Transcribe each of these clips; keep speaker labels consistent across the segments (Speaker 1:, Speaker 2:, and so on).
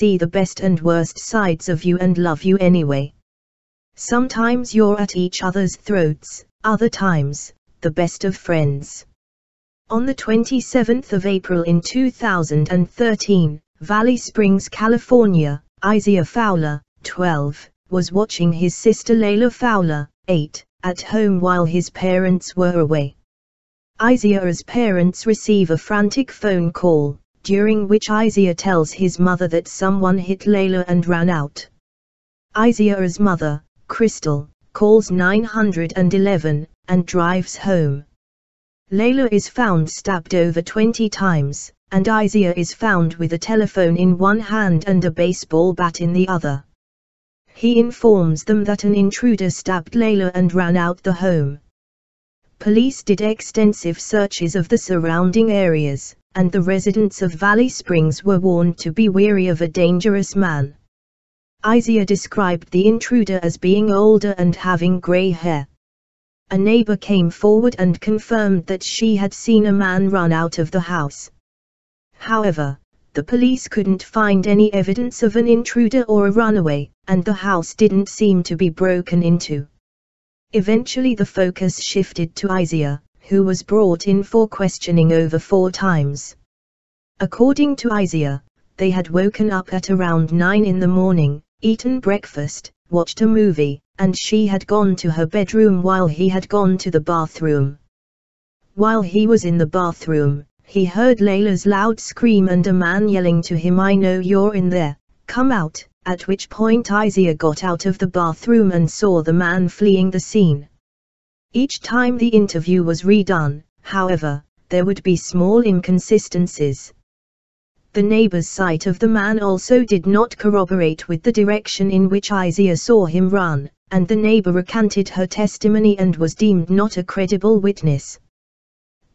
Speaker 1: see the best and worst sides of you and love you anyway. Sometimes you're at each other's throats, other times, the best of friends. On the 27th of April in 2013, Valley Springs, California, Isaiah Fowler, 12, was watching his sister Leila Fowler, 8, at home while his parents were away. Isaiah's parents receive a frantic phone call, during which Isaiah tells his mother that someone hit Leila and ran out. Isaiah's mother, Crystal, calls 911, and drives home. Leila is found stabbed over 20 times, and Isaiah is found with a telephone in one hand and a baseball bat in the other. He informs them that an intruder stabbed Leila and ran out the home. Police did extensive searches of the surrounding areas, and the residents of Valley Springs were warned to be wary of a dangerous man. Isaiah described the intruder as being older and having gray hair a neighbor came forward and confirmed that she had seen a man run out of the house. However, the police couldn't find any evidence of an intruder or a runaway, and the house didn't seem to be broken into. Eventually the focus shifted to Isaiah, who was brought in for questioning over four times. According to Isaiah, they had woken up at around 9 in the morning, eaten breakfast, watched a movie, and she had gone to her bedroom while he had gone to the bathroom. While he was in the bathroom, he heard Leila's loud scream and a man yelling to him I know you're in there, come out, at which point Isaiah got out of the bathroom and saw the man fleeing the scene. Each time the interview was redone, however, there would be small inconsistencies. The neighbor's sight of the man also did not corroborate with the direction in which Isaiah saw him run, and the neighbor recanted her testimony and was deemed not a credible witness.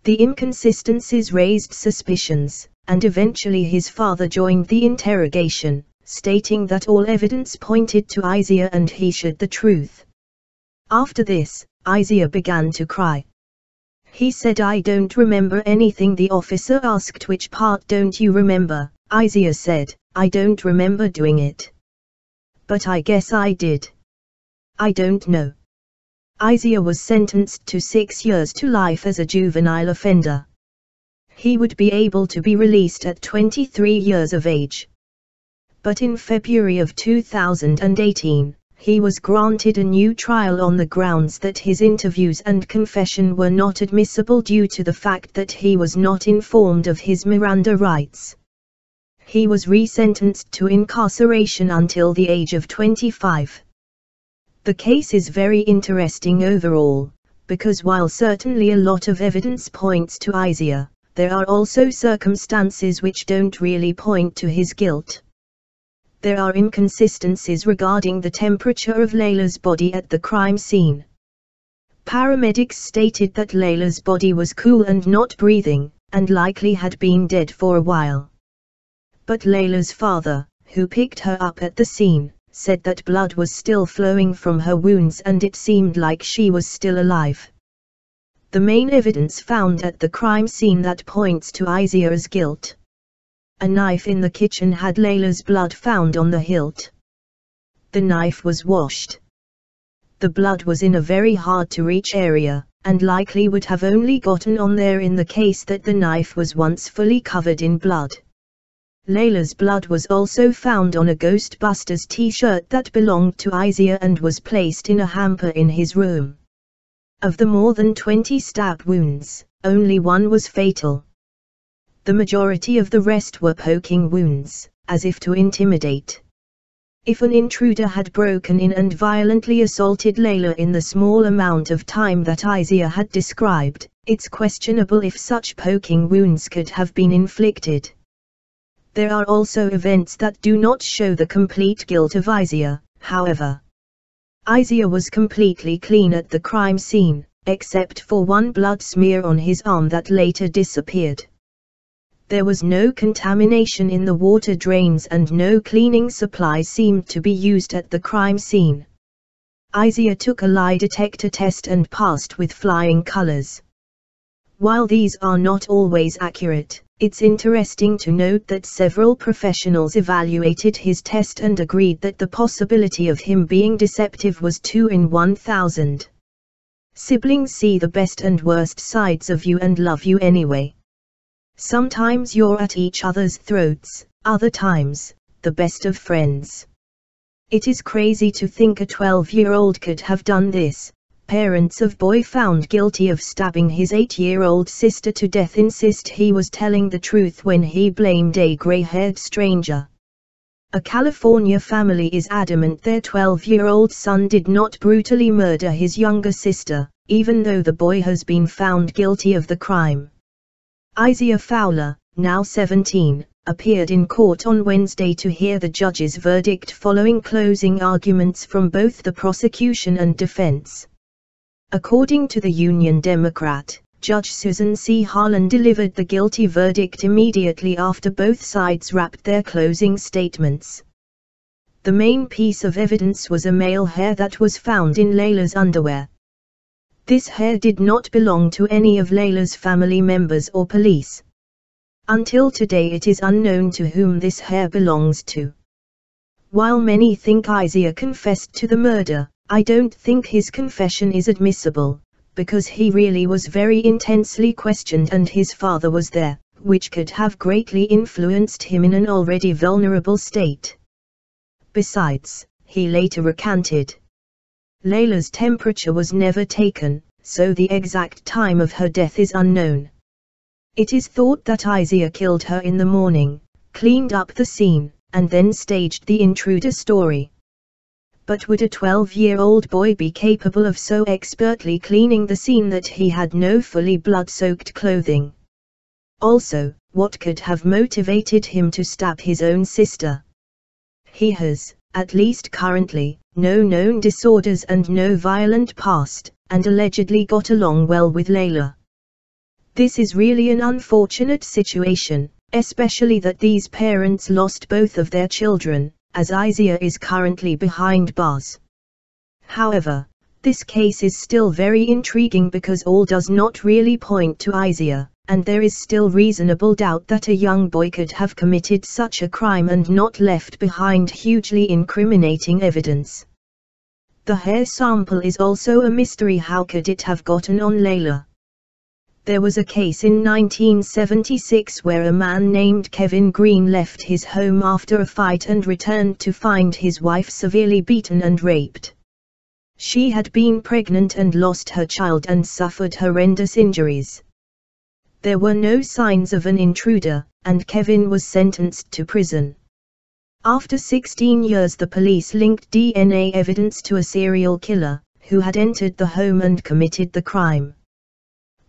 Speaker 1: The inconsistencies raised suspicions, and eventually his father joined the interrogation, stating that all evidence pointed to Isaiah and he should the truth. After this, Isaiah began to cry. He said I don't remember anything the officer asked which part don't you remember, Isaiah said, I don't remember doing it. But I guess I did. I don't know. Isaiah was sentenced to six years to life as a juvenile offender. He would be able to be released at 23 years of age. But in February of 2018, he was granted a new trial on the grounds that his interviews and confession were not admissible due to the fact that he was not informed of his Miranda rights. He was resentenced to incarceration until the age of 25. The case is very interesting overall, because while certainly a lot of evidence points to Isaiah, there are also circumstances which don't really point to his guilt. There are inconsistencies regarding the temperature of Leila's body at the crime scene. Paramedics stated that Leila's body was cool and not breathing, and likely had been dead for a while. But Leila's father, who picked her up at the scene, said that blood was still flowing from her wounds and it seemed like she was still alive. The main evidence found at the crime scene that points to Isaiah's guilt. A knife in the kitchen had Leila's blood found on the hilt. The knife was washed. The blood was in a very hard to reach area, and likely would have only gotten on there in the case that the knife was once fully covered in blood. Leila's blood was also found on a Ghostbusters t-shirt that belonged to Isaiah and was placed in a hamper in his room. Of the more than 20 stab wounds, only one was fatal. The majority of the rest were poking wounds, as if to intimidate. If an intruder had broken in and violently assaulted Leila in the small amount of time that Isaiah had described, it's questionable if such poking wounds could have been inflicted. There are also events that do not show the complete guilt of Isaiah, however. Isaiah was completely clean at the crime scene, except for one blood smear on his arm that later disappeared. There was no contamination in the water drains and no cleaning supplies seemed to be used at the crime scene. Isaiah took a lie detector test and passed with flying colors. While these are not always accurate, It's interesting to note that several professionals evaluated his test and agreed that the possibility of him being deceptive was 2 in 1000. Siblings see the best and worst sides of you and love you anyway. Sometimes you're at each other's throats, other times, the best of friends. It is crazy to think a 12 year old could have done this, Parents of boy found guilty of stabbing his eight-year-old sister to death insist he was telling the truth when he blamed a gray-haired stranger. A California family is adamant their 12-year-old son did not brutally murder his younger sister, even though the boy has been found guilty of the crime. Isaiah Fowler, now 17, appeared in court on Wednesday to hear the judge's verdict following closing arguments from both the prosecution and defense. According to the Union Democrat, Judge Susan C. Harlan delivered the guilty verdict immediately after both sides wrapped their closing statements. The main piece of evidence was a male hair that was found in Leila's underwear. This hair did not belong to any of Leila's family members or police. Until today it is unknown to whom this hair belongs to. While many think Isaiah confessed to the murder, I don't think his confession is admissible, because he really was very intensely questioned and his father was there, which could have greatly influenced him in an already vulnerable state. Besides, he later recanted. Leila's temperature was never taken, so the exact time of her death is unknown. It is thought that Isaiah killed her in the morning, cleaned up the scene, and then staged the intruder story but would a 12-year-old boy be capable of so expertly cleaning the scene that he had no fully blood-soaked clothing? Also, what could have motivated him to stab his own sister? He has, at least currently, no known disorders and no violent past, and allegedly got along well with Leila. This is really an unfortunate situation, especially that these parents lost both of their children, as Isaiah is currently behind bars. However, this case is still very intriguing because all does not really point to Isaiah, and there is still reasonable doubt that a young boy could have committed such a crime and not left behind hugely incriminating evidence. The hair sample is also a mystery how could it have gotten on Leila? There was a case in 1976 where a man named Kevin Green left his home after a fight and returned to find his wife severely beaten and raped. She had been pregnant and lost her child and suffered horrendous injuries. There were no signs of an intruder, and Kevin was sentenced to prison. After 16 years the police linked DNA evidence to a serial killer, who had entered the home and committed the crime.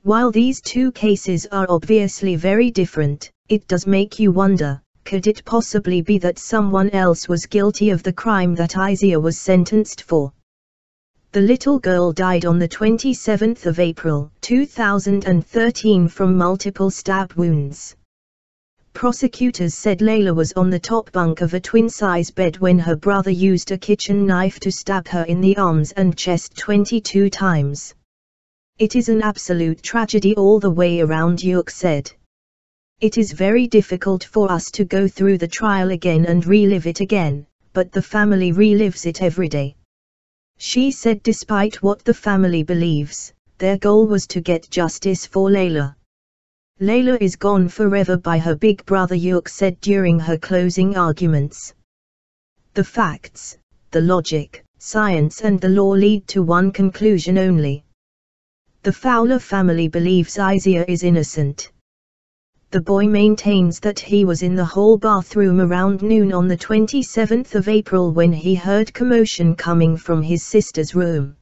Speaker 1: While these two cases are obviously very different, it does make you wonder, could it possibly be that someone else was guilty of the crime that Isaiah was sentenced for? The little girl died on the 27th of April 2013 from multiple stab wounds. Prosecutors said Leila was on the top bunk of a twin-size bed when her brother used a kitchen knife to stab her in the arms and chest 22 times. It is an absolute tragedy all the way around Yook said. It is very difficult for us to go through the trial again and relive it again, but the family relives it every day. She said despite what the family believes, their goal was to get justice for Leila. Leila is gone forever by her big brother York said during her closing arguments. The facts, the logic, science and the law lead to one conclusion only. The Fowler family believes Isaiah is innocent. The boy maintains that he was in the hall bathroom around noon on the 27th of April when he heard commotion coming from his sister's room.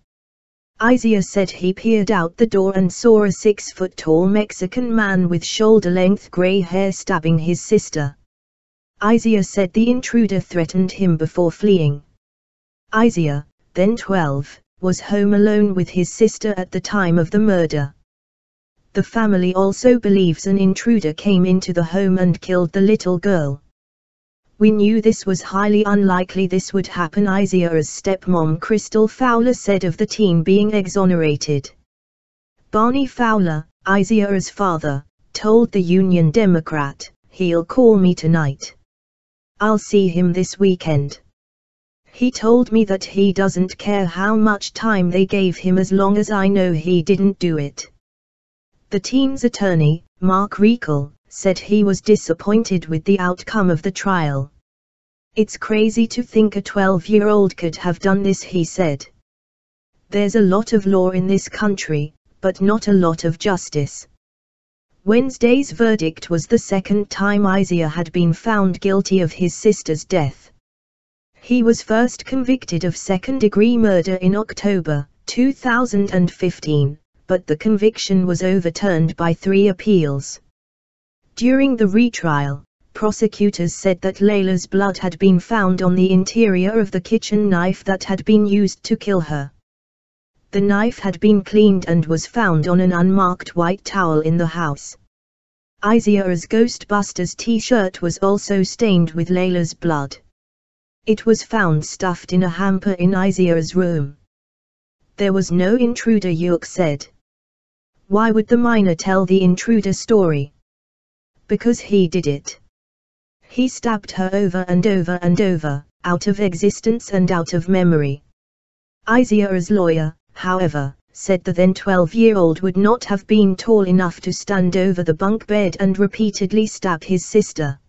Speaker 1: Isaiah said he peered out the door and saw a six-foot-tall Mexican man with shoulder-length gray hair stabbing his sister. Isaiah said the intruder threatened him before fleeing. Isaiah, then 12, was home alone with his sister at the time of the murder. The family also believes an intruder came into the home and killed the little girl. We knew this was highly unlikely this would happen Isaiah's stepmom Crystal Fowler said of the teen being exonerated. Barney Fowler, Isaiah's father, told the Union Democrat, he'll call me tonight. I'll see him this weekend. He told me that he doesn't care how much time they gave him as long as I know he didn't do it. The teen's attorney, Mark Reichel, said he was disappointed with the outcome of the trial. It's crazy to think a 12-year-old could have done this he said. There's a lot of law in this country, but not a lot of justice. Wednesday's verdict was the second time Isaiah had been found guilty of his sister's death. He was first convicted of second-degree murder in October 2015, but the conviction was overturned by three appeals. During the retrial, prosecutors said that Leila's blood had been found on the interior of the kitchen knife that had been used to kill her. The knife had been cleaned and was found on an unmarked white towel in the house. Isaiah's Ghostbusters t-shirt was also stained with Leila's blood. It was found stuffed in a hamper in Isaiah's room. There was no intruder York said. Why would the miner tell the intruder story? Because he did it. He stabbed her over and over and over, out of existence and out of memory. Isaiah's lawyer, however, said the then 12-year-old would not have been tall enough to stand over the bunk bed and repeatedly stab his sister.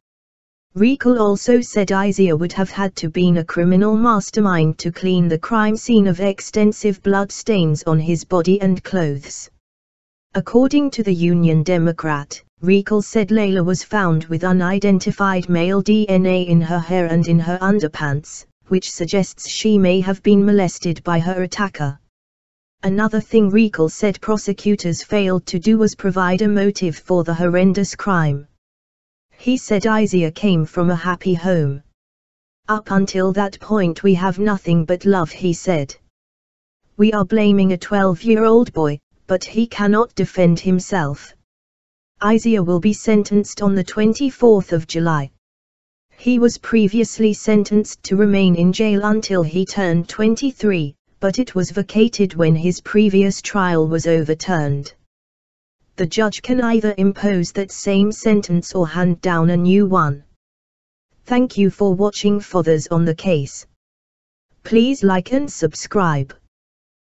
Speaker 1: Reichel also said Isaiah would have had to been a criminal mastermind to clean the crime scene of extensive blood stains on his body and clothes. According to the Union Democrat, Reichel said Leila was found with unidentified male DNA in her hair and in her underpants, which suggests she may have been molested by her attacker. Another thing Reichel said prosecutors failed to do was provide a motive for the horrendous crime. He said Isaiah came from a happy home. Up until that point we have nothing but love he said. We are blaming a 12-year-old boy, but he cannot defend himself. Isaiah will be sentenced on the 24th of July. He was previously sentenced to remain in jail until he turned 23, but it was vacated when his previous trial was overturned. The judge can either impose that same sentence or hand down a new one. Thank you for watching Fothers on the Case. Please like and subscribe.